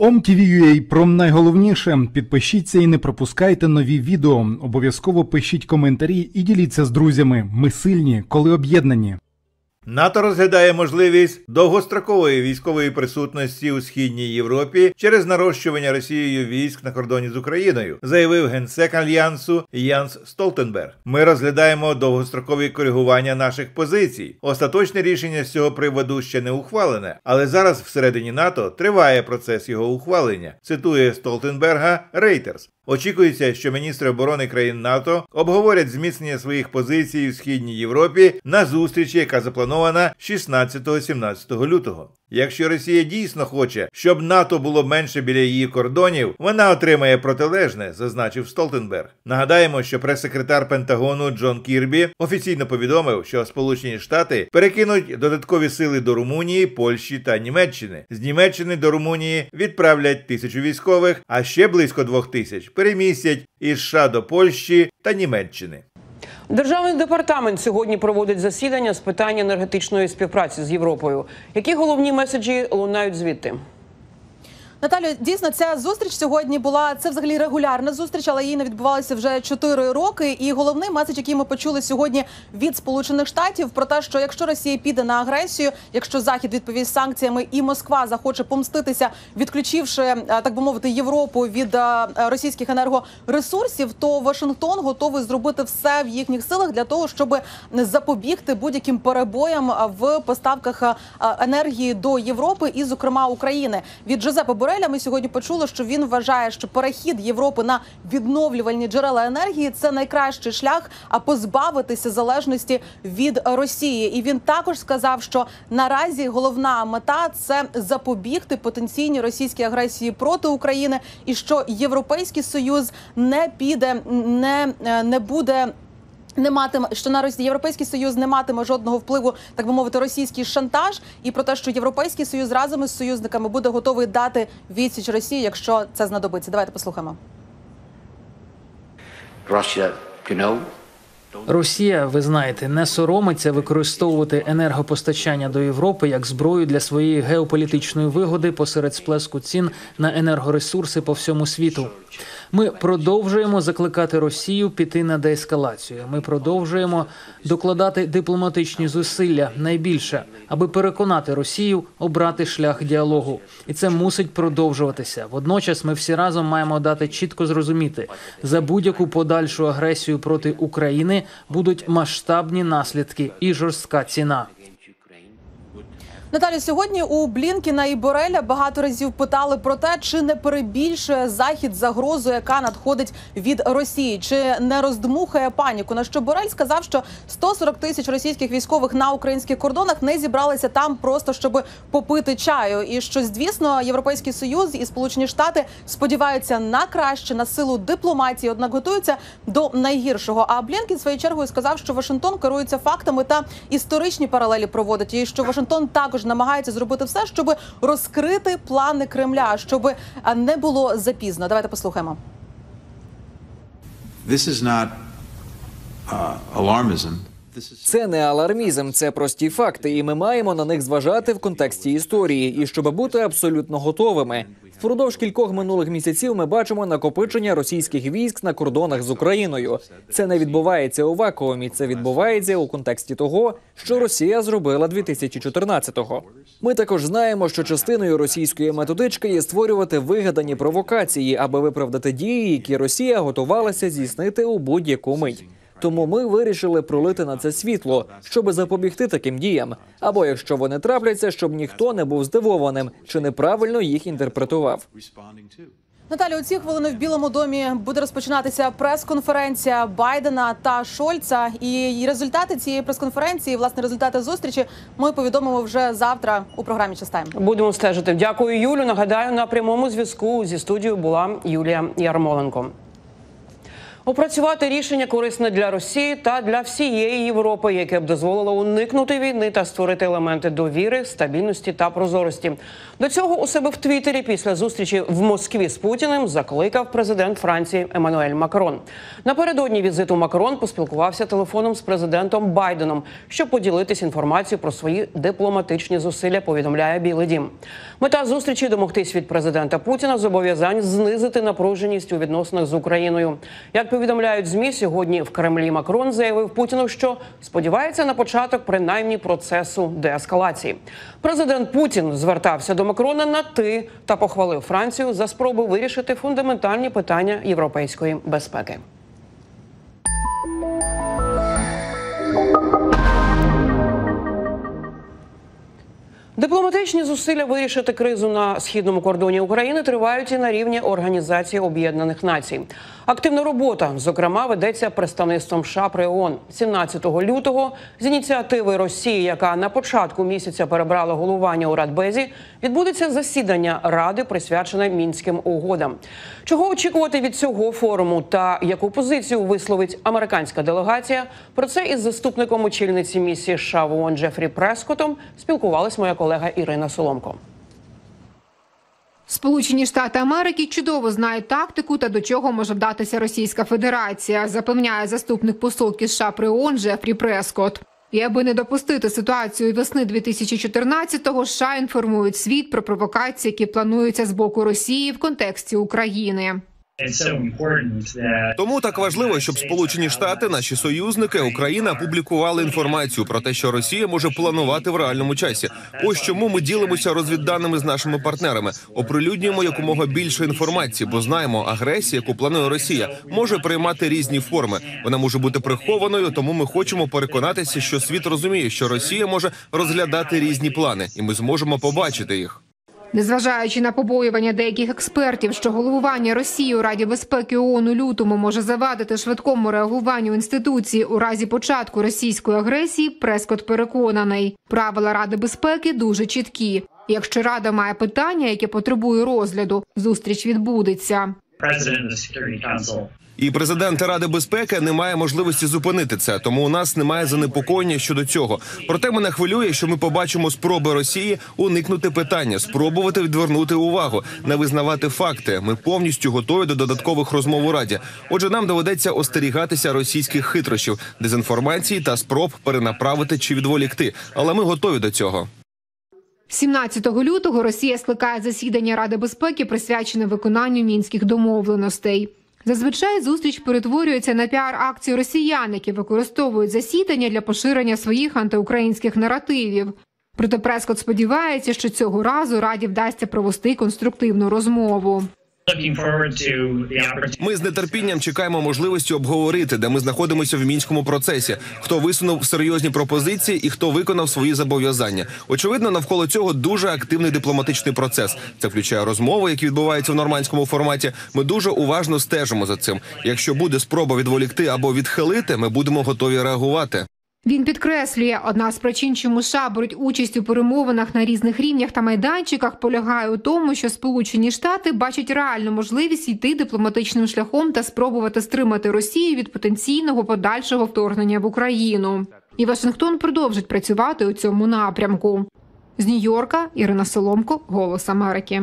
OMTV.ua про найголовніше. Підпишіться і не пропускайте нові відео. Обов'язково пишіть коментарі і діліться з друзями. Ми сильні, коли об'єднані. НАТО розглядає можливість довгострокової військової присутності у східній Європі через нарощування Росією військ на кордоні з Україною, заявив генсек альянсу Янс Столтенберг. Ми розглядаємо довгострокові коригування наших позицій. Остаточне рішення з цього приводу ще не ухвалене, але зараз всередині НАТО триває процес його ухвалення. Цитує Столтенберга Рейтерс. Очікується, що міністри оборони країн НАТО обговорять зміцнення своїх позицій в східній Європі на зустрічі, яка запланована 16-17 лютого. Якщо Росія дійсно хоче, щоб НАТО було менше біля її кордонів, вона отримає протилежне, зазначив Столтенберг. Нагадаємо, що прес-секретар Пентагону Джон Кірбі офіційно повідомив, що Сполучені Штати перекинуть додаткові сили до Румунії, Польщі та Німеччини. З Німеччини до Румунії відправлять тисячу військових, а ще близько двох тисяч перемістять із США до Польщі та Німеччини. Державний департамент сьогодні проводить засідання з питань енергетичної співпраці з Європою. Які головні меседжі лунають звідти? Наталю, дійсно, ця зустріч сьогодні була це взагалі регулярна зустріч, але її не відбувалася вже 4 роки. І головний меседж, який ми почули сьогодні від Сполучених Штатів, про те, що якщо Росія піде на агресію, якщо Захід відповість санкціями, і Москва захоче помститися, відключивши е, так би мовити Європу від е, російських енергоресурсів, то Вашингтон готовий зробити все в їхніх силах для того, щоб запобігти будь-яким перебоям в поставках е, енергії до Європи і, зокрема, України від Жозепа Бореля ми сьогодні почули, що він вважає, що перехід Європи на відновлювальні джерела енергії це найкращий шлях, а позбавитися залежності від Росії. І він також сказав, що наразі головна мета це запобігти потенційній російській агресії проти України, і що Європейський союз не піде, не, не буде. Не матиме, що на Росії Європейський Союз не матиме жодного впливу, так би мовити, російський шантаж, і про те, що Європейський Союз разом із союзниками буде готовий дати відсіч Росії, якщо це знадобиться. Давайте послухаємо. Russia, you know, Росія, ви знаєте, не соромиться використовувати енергопостачання до Європи як зброю для своєї геополітичної вигоди посеред сплеску цін на енергоресурси по всьому світу. Ми продовжуємо закликати Росію піти на деескалацію. Ми продовжуємо докладати дипломатичні зусилля найбільше, аби переконати Росію обрати шлях діалогу, і це мусить продовжуватися. Водночас, ми всі разом маємо дати чітко зрозуміти за будь-яку подальшу агресію проти України будуть масштабні наслідки і жорстка ціна. Наталі, сьогодні у Блінкіна і Бореля багато разів питали про те, чи не перебільшує захід загрозу, яка надходить від Росії, чи не роздмухає паніку. На що Борель сказав, що 140 тисяч російських військових на українських кордонах не зібралися там просто щоб попити чаю, і що звісно, європейський союз і Сполучені Штати сподіваються на краще на силу дипломатії, однак готуються до найгіршого. А Блінкін своєю чергою сказав, що Вашингтон керується фактами та історичні паралелі проводить, і що Вашингтон також намагається зробити все, щоб розкрити плани Кремля, щоб не було запізно. Давайте послухаємо. This is not uh, alarmism. Це не алармізм, це прості факти, і ми маємо на них зважати в контексті історії, і щоб бути абсолютно готовими. Впродовж кількох минулих місяців ми бачимо накопичення російських військ на кордонах з Україною. Це не відбувається у вакуумі. Це відбувається у контексті того, що Росія зробила 2014-го. Ми також знаємо, що частиною російської методички є створювати вигадані провокації, аби виправдати дії, які Росія готувалася здійснити у будь-яку мить. Тому ми вирішили пролити на це світло, щоб запобігти таким діям. Або якщо вони трапляться, щоб ніхто не був здивованим чи неправильно їх інтерпретував. Наталі, у ці хвилини в Білому домі буде розпочинатися прес-конференція Байдена та Шольца. І результати цієї прес-конференції, власне, результати зустрічі, ми повідомимо вже завтра у програмі «Частайм». Будемо стежити. Дякую, Юлю. Нагадаю, на прямому зв'язку зі студією була Юлія Ярмоленко. Опрацювати рішення корисне для Росії та для всієї Європи, яке б дозволило уникнути війни та створити елементи довіри, стабільності та прозорості. До цього у себе в Твіттері після зустрічі в Москві з Путіним закликав президент Франції Еммануель Макрон. Напередодні візиту Макрон поспілкувався телефоном з президентом Байденом, щоб поділитись інформацією про свої дипломатичні зусилля. Повідомляє Білий Дім. Мета зустрічі домогтись від президента Путіна зобов'язань знизити напруженість у відносинах з Україною. Як повідомляють змі, сьогодні в Кремлі Макрон заявив Путіну, що сподівається на початок принаймні процесу деескалації. Президент Путін звертався до Макрона на ти та похвалив Францію за спробу вирішити фундаментальні питання європейської безпеки. Дипломатичні зусилля вирішити кризу на східному кордоні України тривають і на рівні Організації Об'єднаних Націй. Активна робота, зокрема, ведеться представництвом США при ООН. 17 лютого з ініціативи Росії, яка на початку місяця перебрала головування у Радбезі, відбудеться засідання ради, присвячене мінським угодам. Чого очікувати від цього форуму та яку позицію висловить американська делегація? Про це із заступником очільниці місії США в ООН Джефрі Прескотом спілкувалась моя колега Ірина Соломко. Сполучені Штати Америки чудово знають тактику та до чого може вдатися Російська Федерація, запевняє заступник посолки США при ООН Джефрі Прескот. І аби не допустити ситуацію весни 2014-го, США інформують світ про провокації, які плануються з боку Росії в контексті України. Тому так важливо, щоб Сполучені Штати, наші союзники, Україна публікували інформацію про те, що Росія може планувати в реальному часі. Ось чому ми ділимося розвідданими з нашими партнерами, оприлюднюємо якомога більше інформації, бо знаємо, агресія, яку планує Росія, може приймати різні форми. Вона може бути прихованою, тому ми хочемо переконатися, що світ розуміє, що Росія може розглядати різні плани, і ми зможемо побачити їх. Незважаючи на побоювання деяких експертів, що головування Росії у Раді безпеки ООН у лютому може завадити швидкому реагуванню інституції у разі початку російської агресії, Прескот переконаний, правила Ради безпеки дуже чіткі. Якщо Рада має питання, яке потребує розгляду, зустріч відбудеться. І президент Ради безпеки не має можливості зупинити це, тому у нас немає занепокоєння щодо цього. Проте мене хвилює, що ми побачимо спроби Росії уникнути питання, спробувати відвернути увагу, не визнавати факти. Ми повністю готові до додаткових розмов у раді. Отже, нам доведеться остерігатися російських хитрощів, дезінформації та спроб перенаправити чи відволікти. Але ми готові до цього. 17 лютого Росія скликає засідання Ради безпеки, присвячене виконанню мінських домовленостей. Зазвичай зустріч перетворюється на піар-акцію росіян, які використовують засідання для поширення своїх антиукраїнських наративів. Проте Прескот сподівається, що цього разу раді вдасться провести конструктивну розмову. Ми з нетерпінням чекаємо можливості обговорити, де ми знаходимося в мінському процесі, хто висунув серйозні пропозиції і хто виконав свої зобов'язання. Очевидно, навколо цього дуже активний дипломатичний процес. Це включає розмови, які відбуваються в нормандському форматі. Ми дуже уважно стежимо за цим. Якщо буде спроба відволікти або відхилити, ми будемо готові реагувати. Він підкреслює, одна з причин, чому США беруть участь у перемовинах на різних рівнях та майданчиках, полягає у тому, що Сполучені Штати бачать реальну можливість йти дипломатичним шляхом та спробувати стримати Росію від потенційного подальшого вторгнення в Україну. І Вашингтон продовжить працювати у цьому напрямку. З Нью-Йорка Ірина Соломко, Голос Америки.